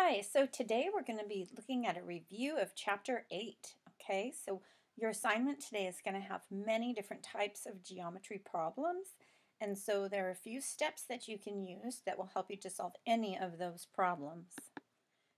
Hi, so today we're going to be looking at a review of Chapter 8. Okay, so your assignment today is going to have many different types of geometry problems, and so there are a few steps that you can use that will help you to solve any of those problems.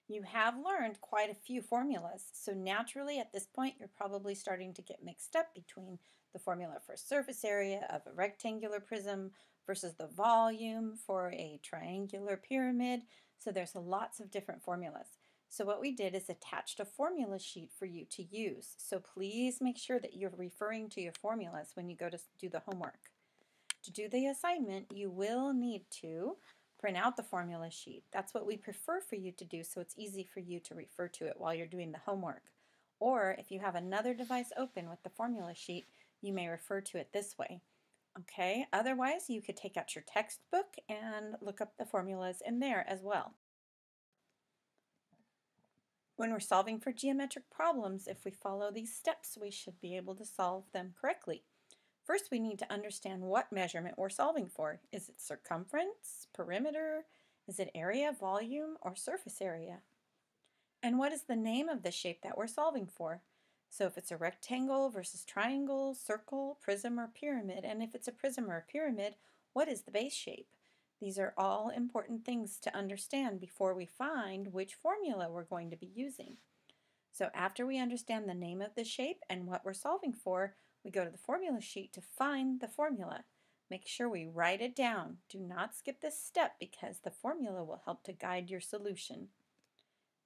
You have learned quite a few formulas, so naturally at this point you're probably starting to get mixed up between the formula for surface area of a rectangular prism versus the volume for a triangular pyramid. So there's lots of different formulas. So what we did is attached a formula sheet for you to use. So please make sure that you're referring to your formulas when you go to do the homework. To do the assignment, you will need to print out the formula sheet. That's what we prefer for you to do so it's easy for you to refer to it while you're doing the homework. Or if you have another device open with the formula sheet, you may refer to it this way. Okay, otherwise you could take out your textbook and look up the formulas in there as well. When we're solving for geometric problems, if we follow these steps, we should be able to solve them correctly. First, we need to understand what measurement we're solving for. Is it circumference, perimeter, is it area, volume, or surface area? And what is the name of the shape that we're solving for? So if it's a rectangle versus triangle, circle, prism, or pyramid, and if it's a prism or a pyramid, what is the base shape? These are all important things to understand before we find which formula we're going to be using. So after we understand the name of the shape and what we're solving for, we go to the formula sheet to find the formula. Make sure we write it down. Do not skip this step because the formula will help to guide your solution.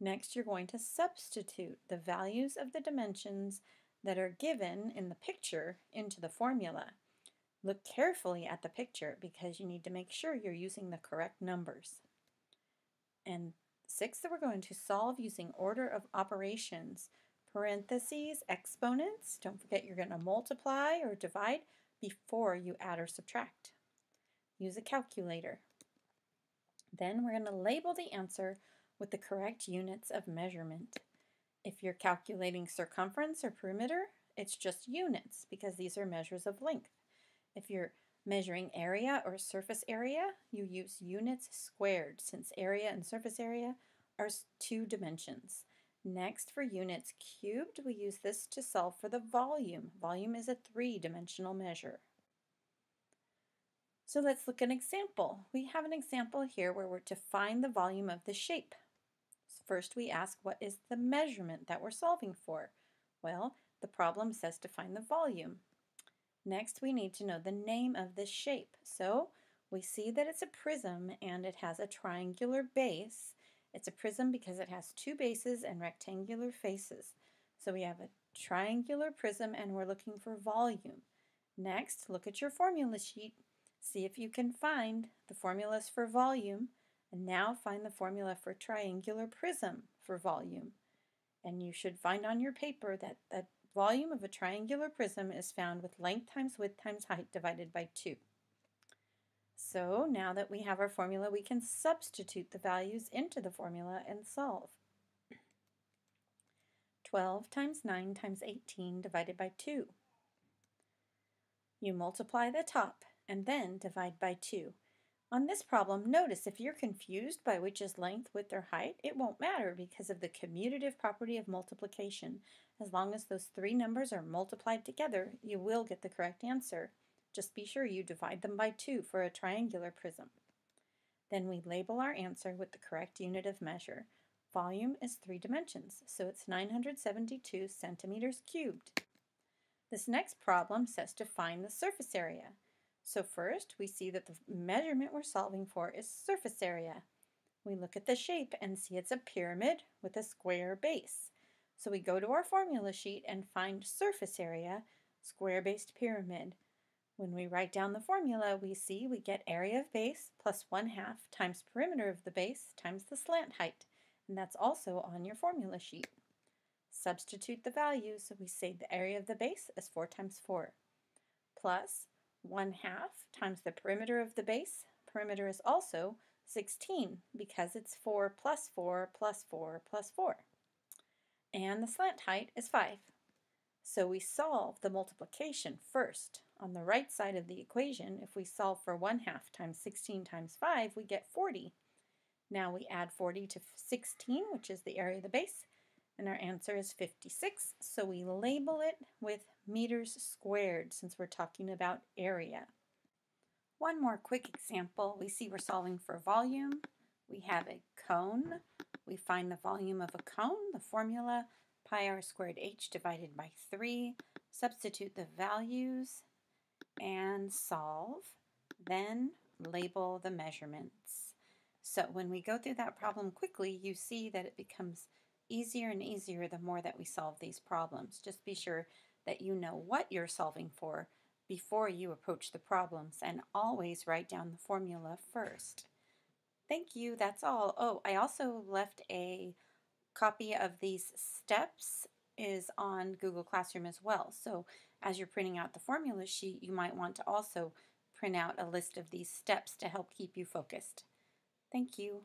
Next, you're going to substitute the values of the dimensions that are given in the picture into the formula. Look carefully at the picture because you need to make sure you're using the correct numbers. And sixth, we're going to solve using order of operations, parentheses, exponents. Don't forget you're going to multiply or divide before you add or subtract. Use a calculator. Then we're going to label the answer with the correct units of measurement. If you're calculating circumference or perimeter, it's just units because these are measures of length. If you're measuring area or surface area, you use units squared since area and surface area are two dimensions. Next, for units cubed, we use this to solve for the volume. Volume is a three-dimensional measure. So let's look at an example. We have an example here where we're to find the volume of the shape. First we ask what is the measurement that we're solving for? Well, the problem says to find the volume. Next we need to know the name of this shape. So we see that it's a prism and it has a triangular base. It's a prism because it has two bases and rectangular faces. So we have a triangular prism and we're looking for volume. Next, look at your formula sheet. See if you can find the formulas for volume and now find the formula for triangular prism for volume. And you should find on your paper that the volume of a triangular prism is found with length times width times height divided by 2. So now that we have our formula, we can substitute the values into the formula and solve. 12 times 9 times 18 divided by 2. You multiply the top and then divide by 2. On this problem, notice if you're confused by which is length, width, or height, it won't matter because of the commutative property of multiplication. As long as those three numbers are multiplied together, you will get the correct answer. Just be sure you divide them by 2 for a triangular prism. Then we label our answer with the correct unit of measure. Volume is 3 dimensions, so it's 972 centimeters cubed. This next problem says to find the surface area. So first, we see that the measurement we're solving for is surface area. We look at the shape and see it's a pyramid with a square base. So we go to our formula sheet and find surface area, square-based pyramid. When we write down the formula, we see we get area of base plus 1 half times perimeter of the base times the slant height, and that's also on your formula sheet. Substitute the values, so we say the area of the base is 4 times 4, plus 1 half times the perimeter of the base. Perimeter is also 16 because it's 4 plus 4 plus 4 plus 4. And the slant height is 5. So we solve the multiplication first. On the right side of the equation, if we solve for 1 half times 16 times 5, we get 40. Now we add 40 to 16, which is the area of the base, and our answer is 56. So we label it with meters squared since we're talking about area. One more quick example. We see we're solving for volume. We have a cone. We find the volume of a cone, the formula pi r squared h divided by 3. Substitute the values and solve. Then label the measurements. So when we go through that problem quickly, you see that it becomes easier and easier the more that we solve these problems. Just be sure that you know what you're solving for before you approach the problems and always write down the formula first. Thank you, that's all. Oh, I also left a copy of these steps is on Google Classroom as well. So as you're printing out the formula sheet, you might want to also print out a list of these steps to help keep you focused. Thank you.